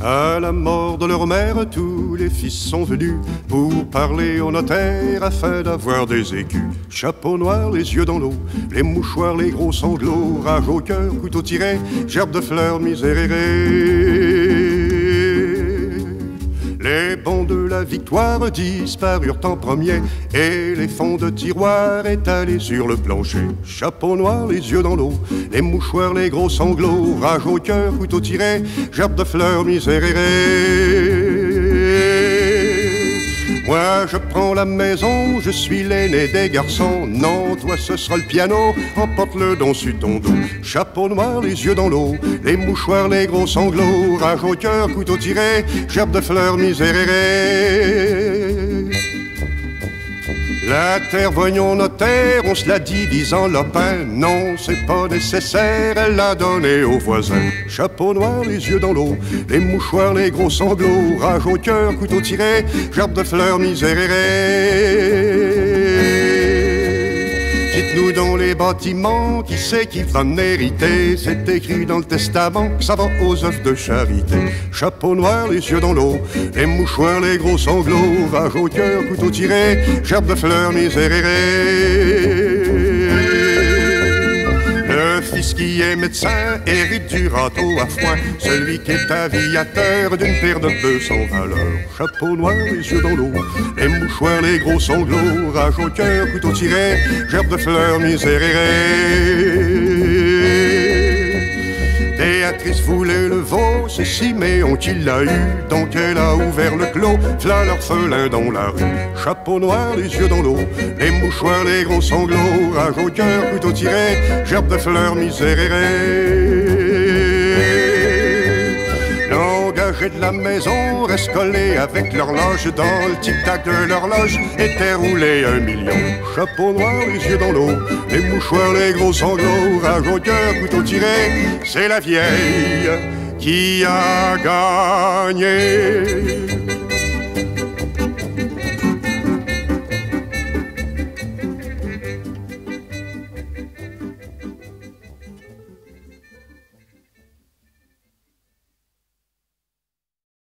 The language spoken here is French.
À la mort de leur mère, tous les fils sont venus pour parler au notaire afin d'avoir des écus. Chapeau noir, les yeux dans l'eau, les mouchoirs, les gros sanglots, rage au cœur, couteau tiré, gerbe de fleurs misérérées. La victoire disparurent en premier et les fonds de tiroir étalés sur le plancher. Chapeau noir, les yeux dans l'eau, les mouchoirs, les gros sanglots, rage au cœur, couteau tiré, gerbe de fleurs misérérées. Moi je prends la maison, je suis l'aîné des garçons. Non, toi ce sera le piano, emporte-le dessus ton dos. Chapeau noir, les yeux dans l'eau, les mouchoirs, les gros sanglots, rage au cœur, couteau tiré, gerbe de fleurs misérérées. La terre, voyons notaire, on se la divise en lopin. Non, c'est pas nécessaire, elle l'a donné aux voisins. Chapeau noir, les yeux dans l'eau, les mouchoirs, les gros sanglots, rage au cœur, couteau tiré, gerbe de fleurs misérérées. Dites-nous dans les bâtiments, qui c'est qui va mériter C'est écrit dans le testament ça va aux œufs de charité. Chapeau noir, les yeux dans l'eau, les mouchoirs, les gros sanglots, rage au cœur, couteau tiré, gerbe de fleurs misérérées. Médecin hérite du râteau à foin. Celui qui est aviateur d'une paire de bœufs sans valeur. Chapeau noir, les yeux dans l'eau, les mouchoirs, les gros sanglots, rage au cœur, couteau tiré, gerbe de fleurs misérérées. Béatrice voulait le veau, c'est Siméon qui l'a eu, donc elle a ouvert le clos, v'là l'orphelin dans la rue. Chapeau noir, les yeux dans l'eau, les mouchoirs, les gros sanglots, rage au cœur, couteau tiré, gerbe de fleurs misérérées. De la maison reste collé avec l'horloge dans le tic-tac de l'horloge était roulé un million. Chapeau noir, les yeux dans l'eau, les mouchoirs, les gros sanglots, rage au cœur, couteau tiré, c'est la vieille qui a gagné.